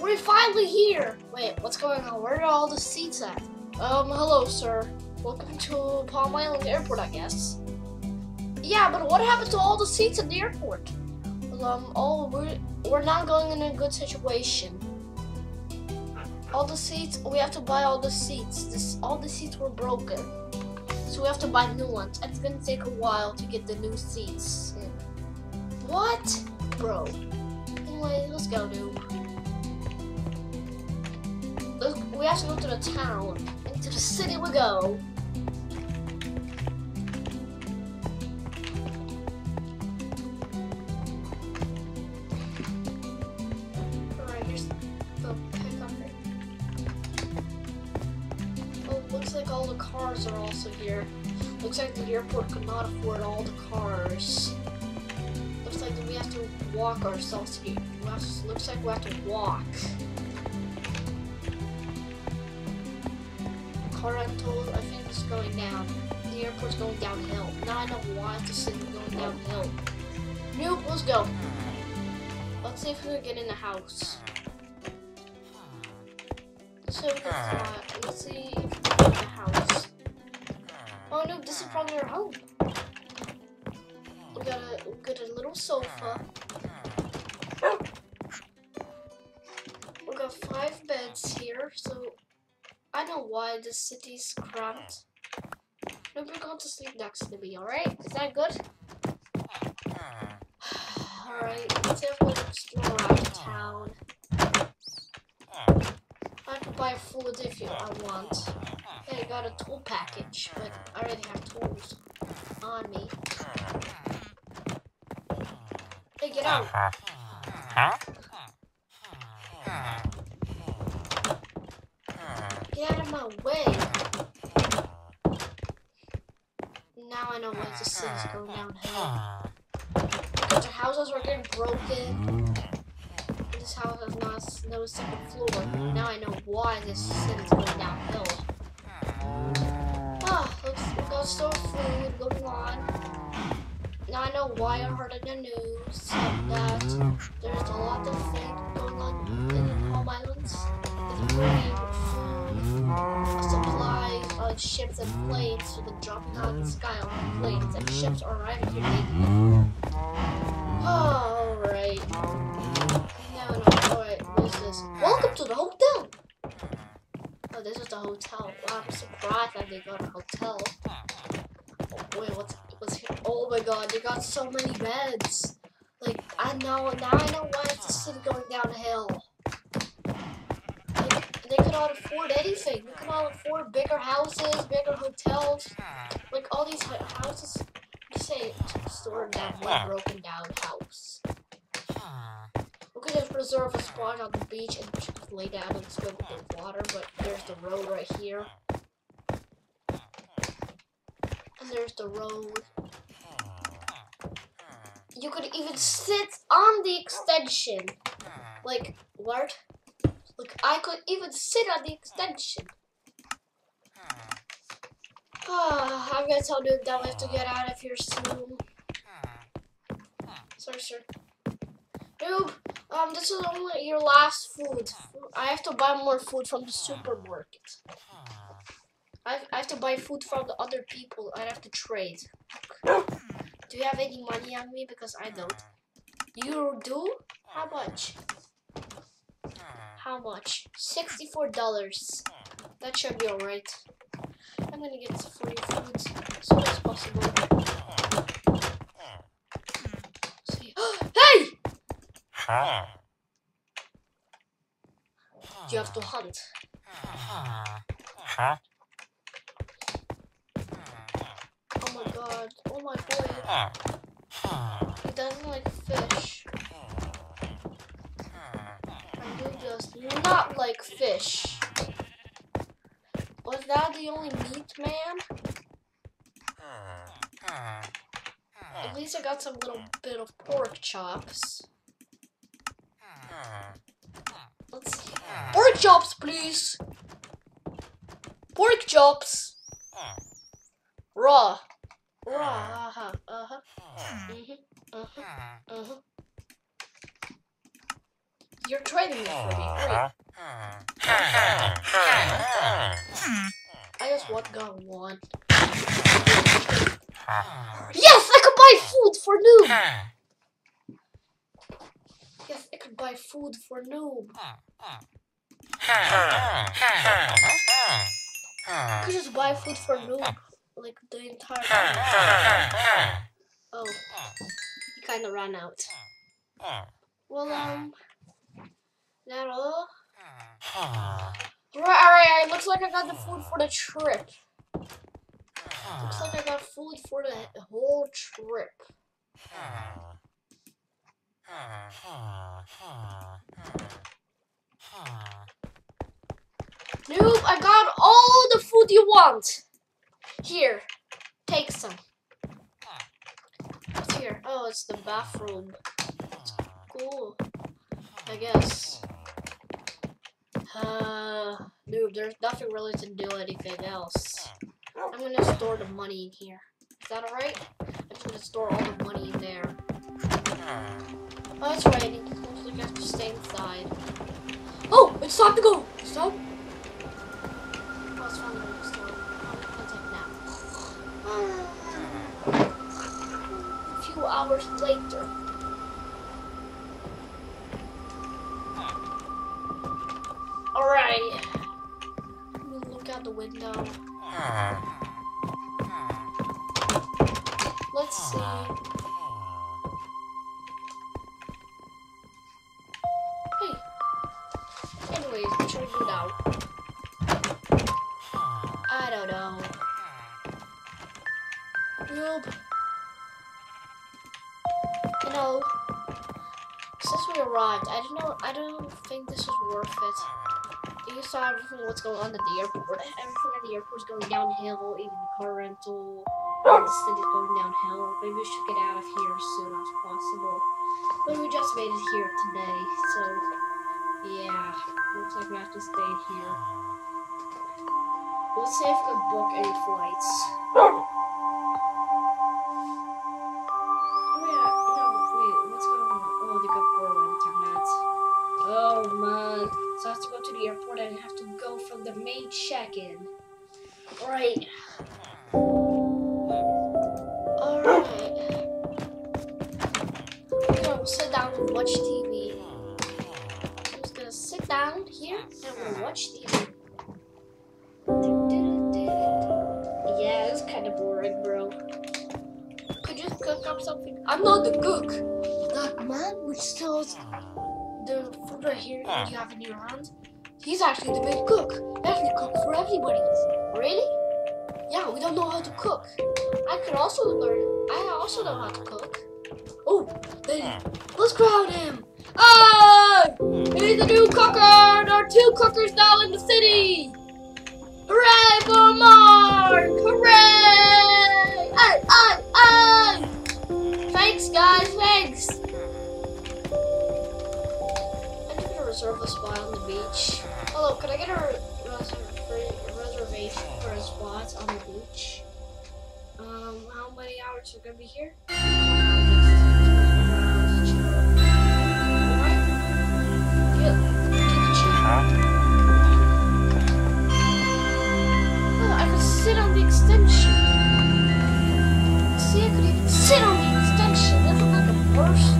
We're finally here. Wait, what's going on? Where are all the seats at? Um, hello, sir. Welcome to Palm Island Airport, I guess. Yeah, but what happened to all the seats at the airport? Well, um, oh, we're we're not going in a good situation. All the seats, we have to buy all the seats. This, all the seats were broken, so we have to buy new ones. It's gonna take a while to get the new seats. What, bro? Anyway, let's go, dude. We have to go to the town. Into the city we go. Alright, here's the. Oh, looks like all the cars are also here. Looks like the airport could not afford all the cars. Looks like we have to walk ourselves here. Looks like we have to walk. Car rental, I think it's going down. The airport's going downhill. Now I know why the city's going downhill. Nope, let's go. Let's see if we can get in the house. So fly. Let's see if we can get in the house. Oh no, this is probably our home. We got a we got a little sofa. Know why the city's cramped. Nobody going to sleep next to me, alright? Is that good? alright, let's have a explore around town. I to buy food if you I want. Hey, I got a tool package, but I already have tools on me. Hey, get out! Get out of my way! Now I know why the city's going downhill. Because the houses are getting broken. This house has not no second floor. Now I know why this city's going downhill. Ah, let's got store food going on. Now I know why I heard in the news that there's a lot of things going on in the Palm Islands. Supplies, uh, ships and planes. So they're dropping out of the sky on planes and ships are arriving here. Alright. No, alright, what is this? Welcome to the hotel! Oh, this is the hotel. Wow, I'm surprised that they got a hotel. Oh, wait, what's, what's here? Oh my god, they got so many beds. Like, I know, now I know why it's the city going downhill. They afford anything. They could not afford bigger houses, bigger hotels. Ah. Like, all these houses, you say, store down one ah. broken down house. Ah. We could just reserve a spot on the beach and just lay down and swim in the water, but there's the road right here. And there's the road. You could even sit on the extension. Like, what? Like, I could even sit on the extension. Ah, I'm gonna tell Noob that we have to get out of here soon. Sorry, sir. Noob, um, this is only your last food. I have to buy more food from the supermarket. I I have to buy food from the other people. I have to trade. Do you have any money on me? Because I don't. You do? How much? How much? Sixty-four dollars. That should be alright. I'm gonna get some free food as soon as possible. Hey! You have to hunt. Oh my god. Oh my boy. He doesn't like fish. Do just not like fish. Was that the only meat, man? At least I got some little bit of pork chops. Let's see. Pork chops, please. Pork chops. Raw. Raw. Uh huh. Uh huh. Mhm. Uh huh. Uh huh. You're trading it for me. Great. I just want got one. Yes, I could buy food for noob. Yes, I could buy food for noob. I could just buy food for noob, like the entire time. Oh, he kind of ran out. Well, um, that ah. all? Right, alright, looks like I got the food for the trip. Looks like I got food for the whole trip. Nope, I got all the food you want. Here, take some. What's here? Oh, it's the bathroom. Cool. I guess. Uh, dude, there's nothing really to do anything else. I'm gonna store the money in here. Is that alright? I'm gonna store all the money in there. Oh, that's right. I need to mostly have to stay inside. Oh, it's time to go. Stop. A few hours later. We arrived, I don't know. I don't think this is worth it. You saw everything what's going on at the airport. Everything at the airport is going downhill. Even the car rental, the city's going downhill. Maybe we should get out of here as soon as possible. But we just made it here today, so yeah, looks like we have to stay here. Let's see if we can book any flights. The airport and have to go from the main check-in. Alright. Alright. Gonna sit down and watch TV. I'm just gonna sit down here and gonna watch TV. Yeah, it's kind of boring, bro. Could you cook up something? I'm not the cook. That man which sells the food right here you have in your hand, he's actually the big cook. Actually cook for everybody. Really? Yeah, we don't know how to cook. I could also learn. I also know how to cook. Oh, then let's crowd him. Ah! He's the new cooker. There are two cookers now in the city. Hooray for Mark! Hooray! Ay, ay, ay! Thanks, guys. Thanks. Reserve a spot on the beach. Hello, could I get a, res- reservation for a spot on the beach? Um, how many hours are gonna be here? Sit on the extension. See, I could even sit on the extension. This is like a burst.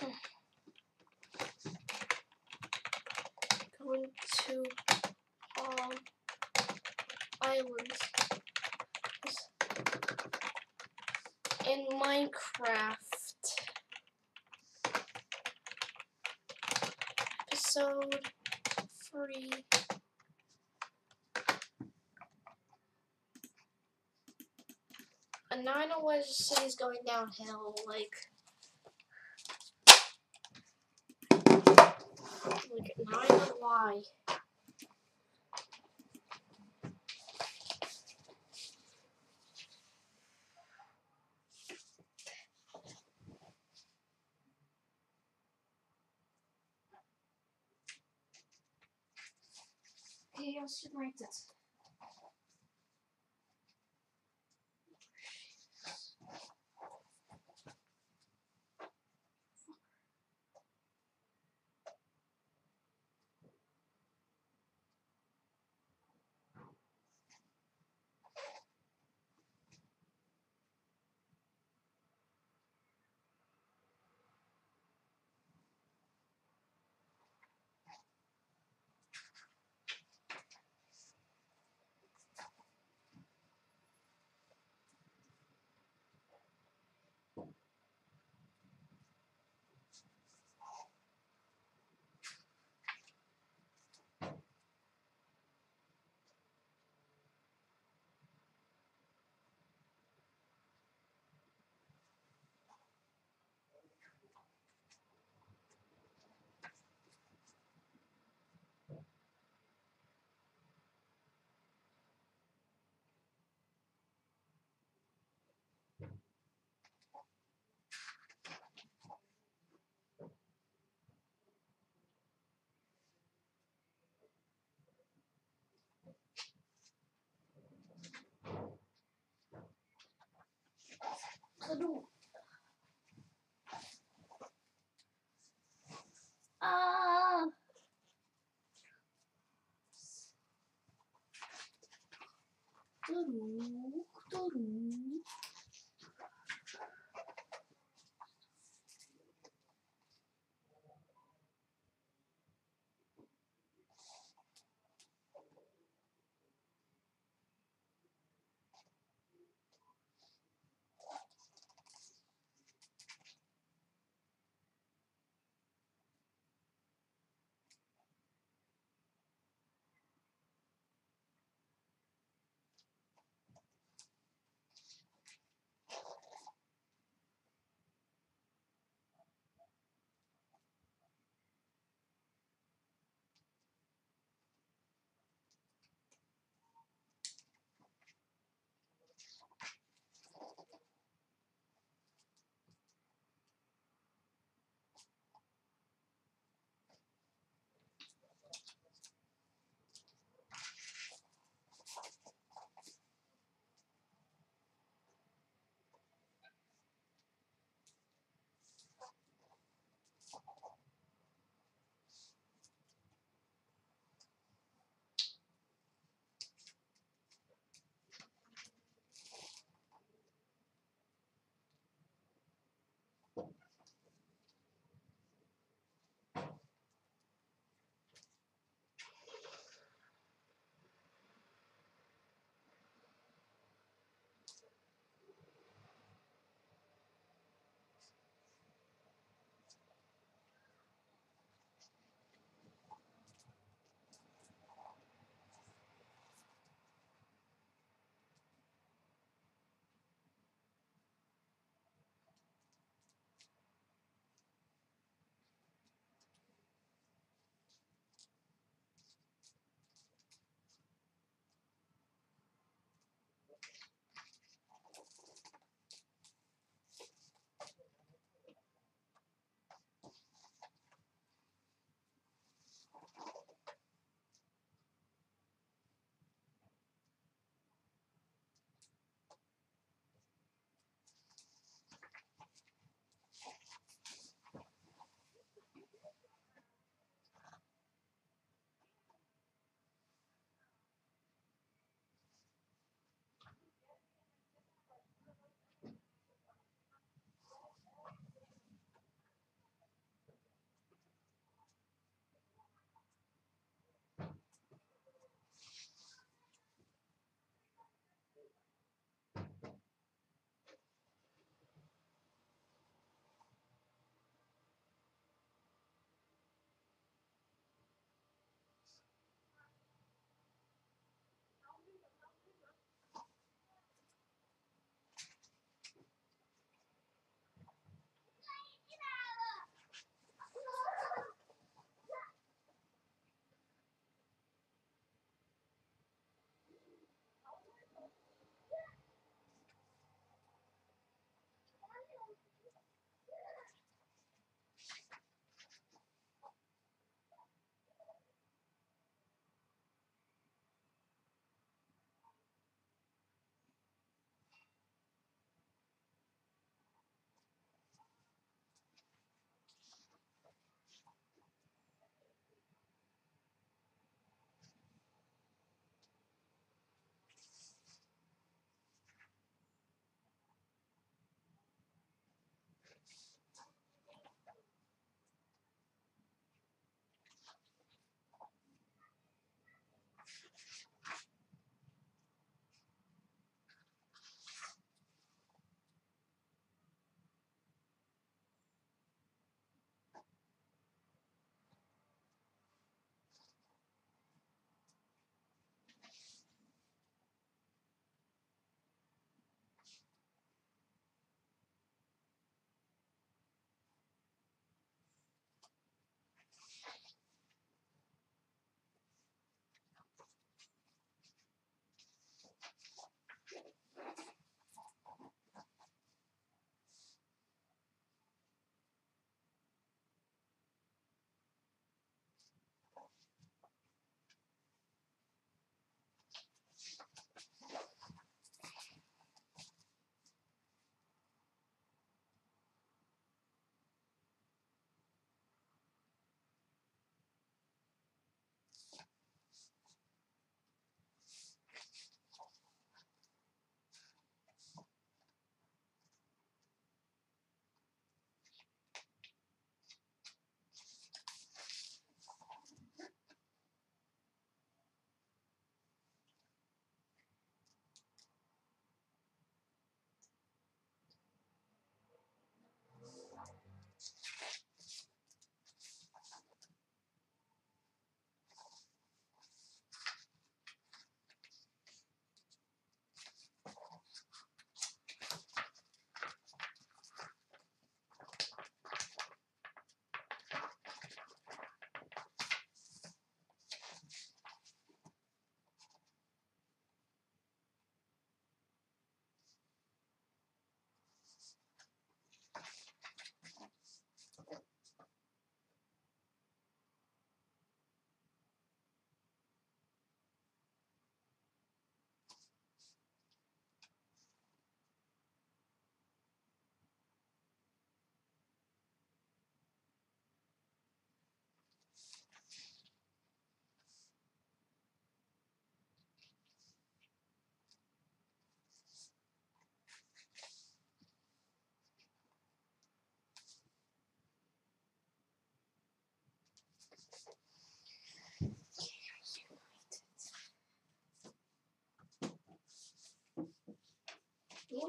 Going to Palm Islands in Minecraft. Episode three. And now I know why the city's going downhill, like I why. Okay, I should write todo mundo. Ah!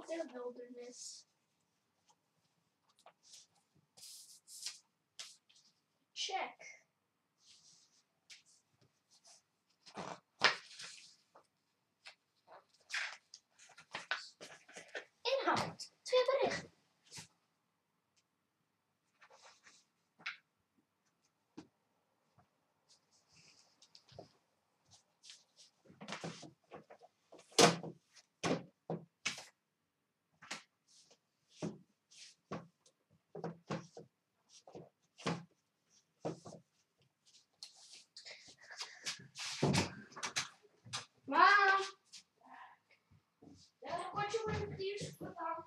Their wilderness. Check. Inhoud. Twee berichten. Mom! Dad, what you want to do with our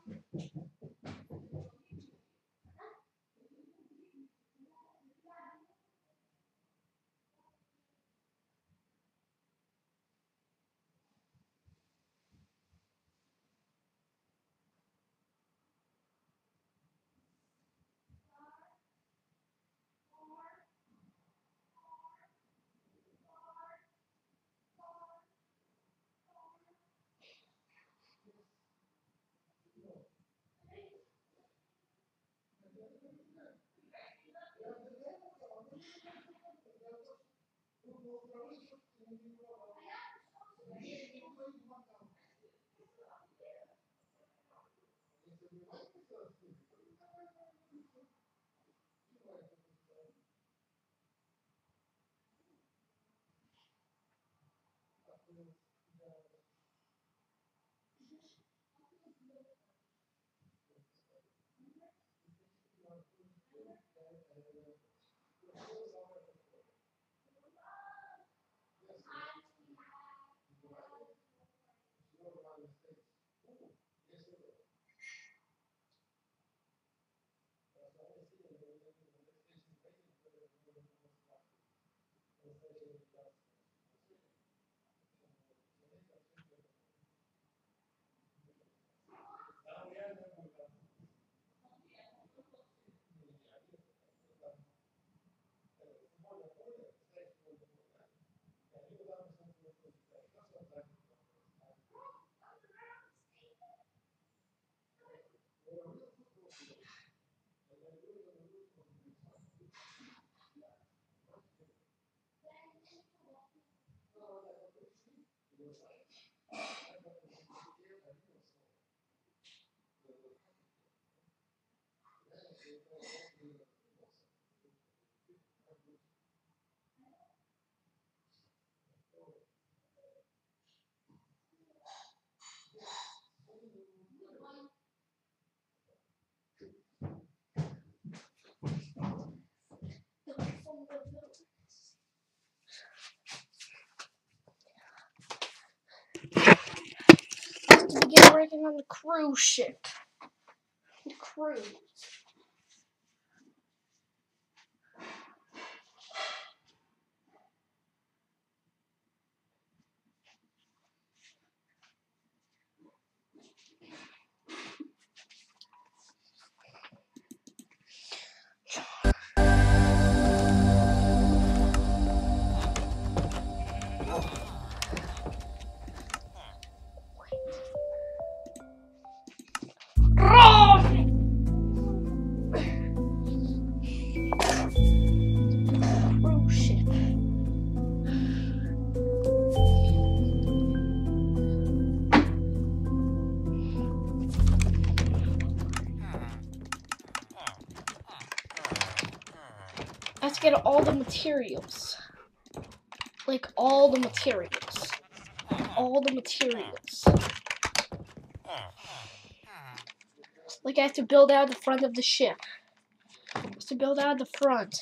to Working on the cruise ship. The. Cruise get all the materials. Like all the materials. All the materials. Like I have to build out the front of the ship. To build out the front.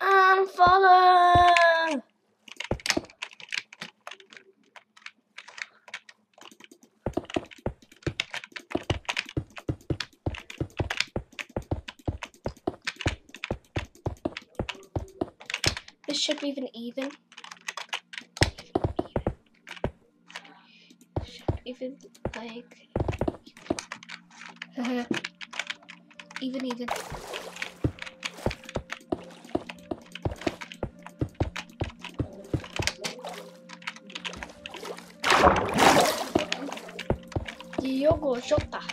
Unfollow! shouldn't even even. Even like. even even. Diogo Jota.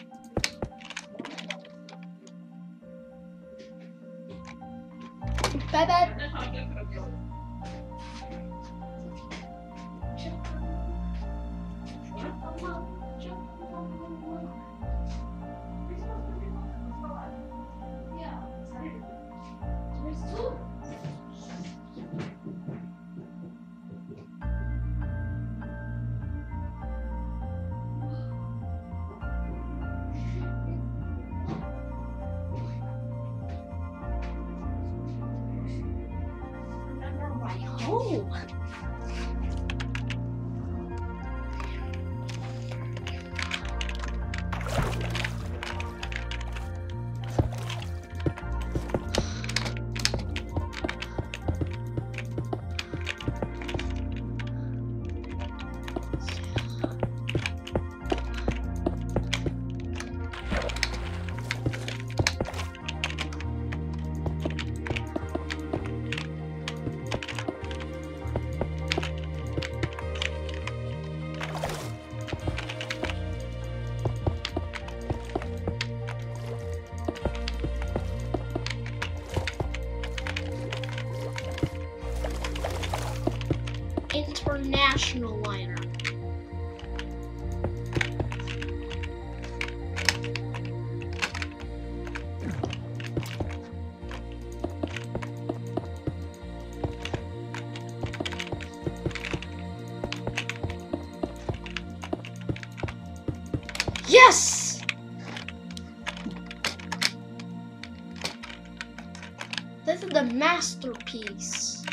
Is the masterpiece.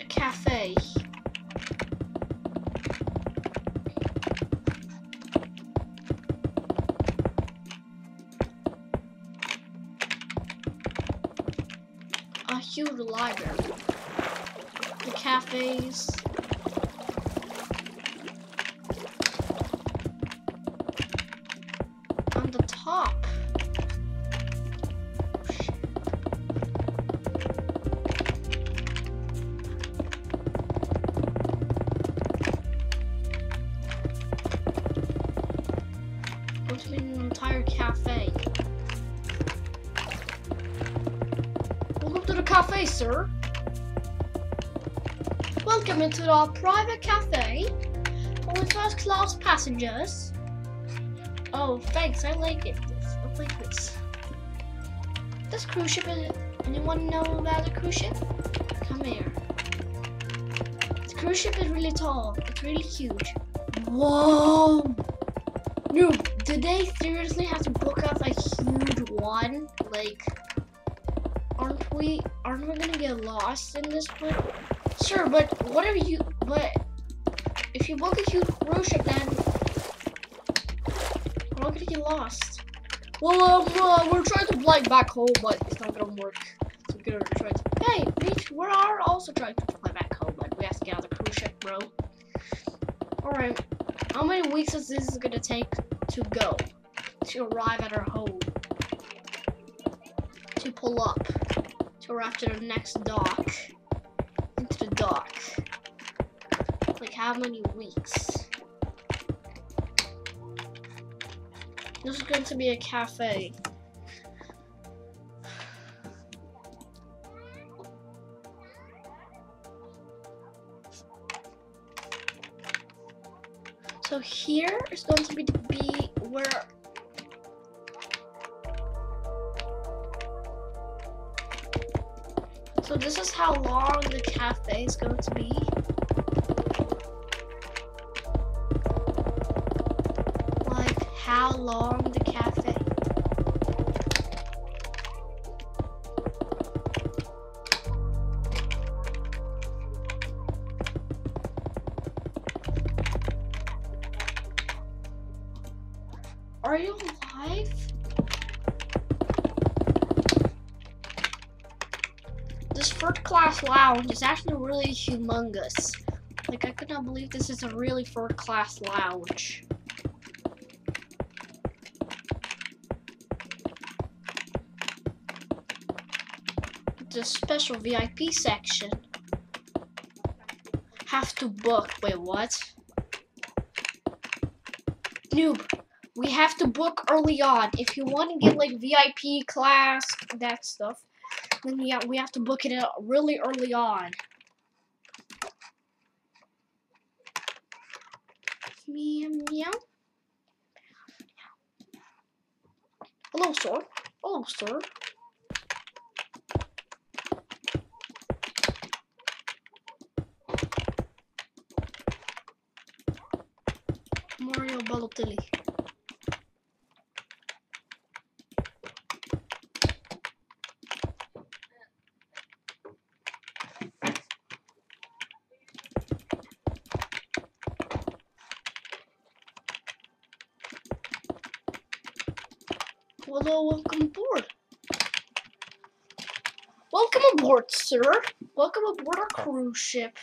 A cafe. A huge library. The cafes. Our private cafe. Only first class passengers. Oh, thanks. I like it. I like this. This cruise ship is. Anyone know about the cruise ship? Come here. The cruise ship is really tall. It's really huge. Whoa! Dude, did they seriously have to book us a huge one? Like, aren't we? Aren't we gonna get lost in this one? Sure, but whatever you. But if you book a huge cruise ship, then we're not gonna get lost. Well, um, uh, we're trying to fly back home, but it's not gonna work. So we're gonna try to. Hey, Beach, we are also trying to fly back home, but we have to get on the cruise ship, bro. Alright, how many weeks is this gonna take to go? To arrive at our home? To pull up? To arrive to the next dock? The dock? Like, how many weeks? This is going to be a cafe. So here is going to be be where So this is how long the cafe is going to be. Like how long the cafe lounge is actually really humongous. Like, I could not believe this is a really first class lounge. The special VIP section. have to book. Wait, what? Noob, we have to book early on. If you want to get like VIP class, that stuff, then yeah, we have to book it out really early on. Meow meow. Hello, sir. Hello, sir. Mario Balotelli. Hello, welcome aboard. Welcome aboard, sir. Welcome aboard our oh. cruise ship.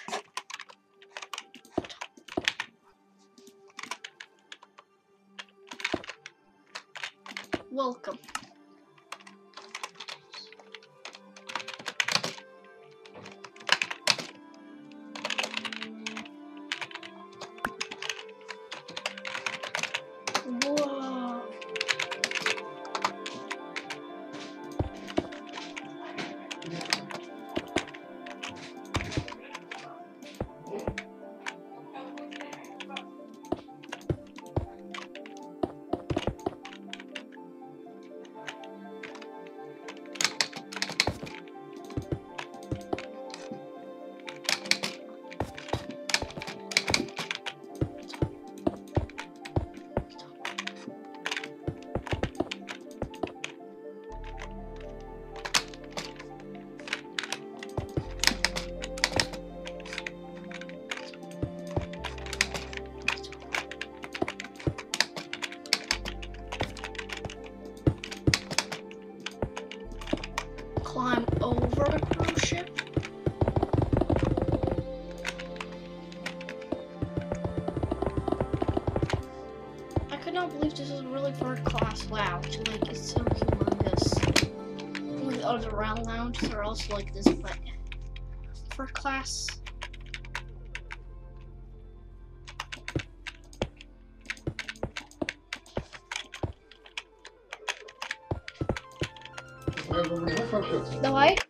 else like this, but for class. The what?